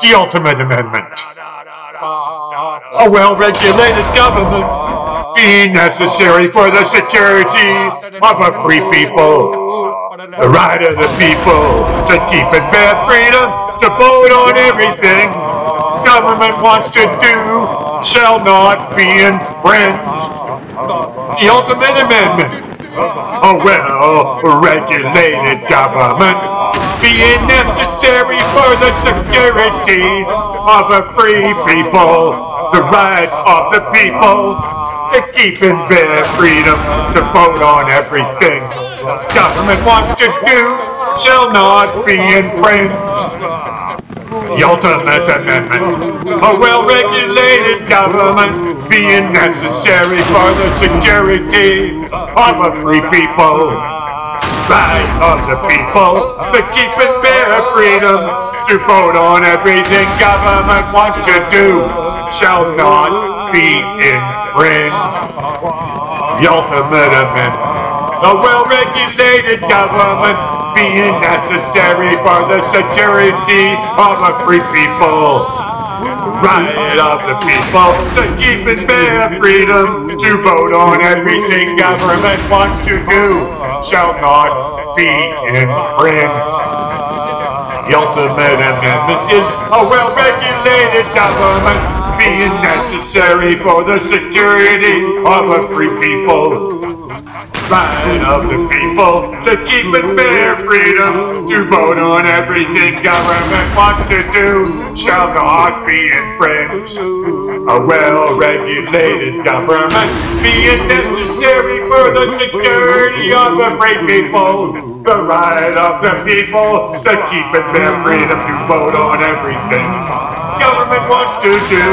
the ultimate amendment. A well-regulated government being necessary for the security of a free people. The right of the people to keep and bear freedom to vote on everything government wants to do shall not be infringed. The ultimate amendment. A well-regulated government being necessary for the security of a free people, the right of the people to keep and bear freedom to vote on everything government wants to do shall not be infringed. The ultimate amendment, a well-regulated government being necessary for the security of a free people. Right of the people to keep and bear freedom to vote on everything government wants to do shall not be infringed. The ultimate amendment, a well-regulated government being necessary for the security of a free people. Right of the people to keep and bear freedom to vote on everything government wants to do shall not be infringed. The ultimate amendment is a well-regulated government being necessary for the security of a free people. Right of the people to keep and bear freedom to vote on everything government wants to do shall not be infringed. A well-regulated government being necessary for the security of the free people. The right of the people to keep and bear freedom to vote on everything government wants to do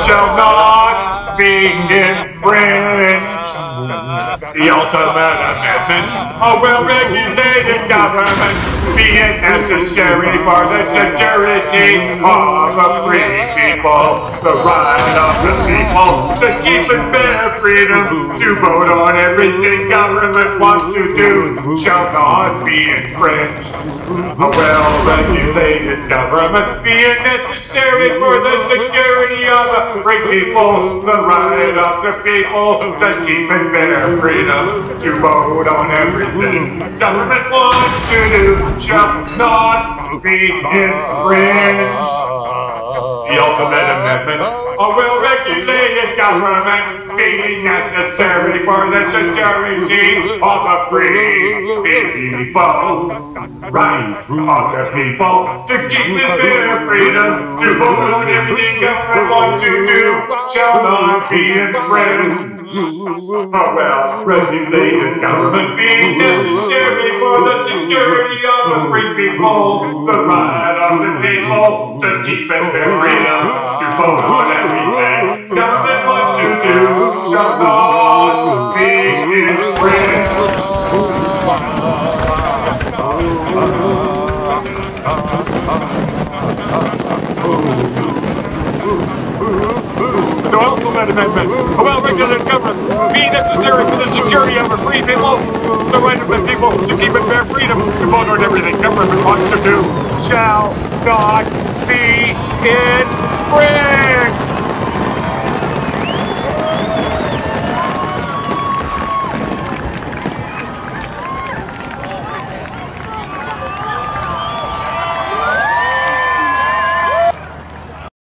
shall not be infringed. The ultimate amendment, a well-regulated government. Being necessary for the security of a free people, the right of the people. To keep and bear freedom. To vote on everything government wants to do shall not be infringed. A well-regulated government. Being necessary for the security of a free people, the right of the people. To keep and bear freedom to vote on everything government wants to do shall not be infringed. Government being necessary for the security of a free people. Right of the people to keep and bear freedom to on everything government wants to do shall not be infringed. A well-regulated government being necessary for the security of the free people, the right of the people to keep and bear freedom to vote on everything Ultimate amendment, a well-regulated government, be necessary for the security of a free people, the right of the people to keep and bear freedom. To vote on everything government wants to do, shall not be infringed.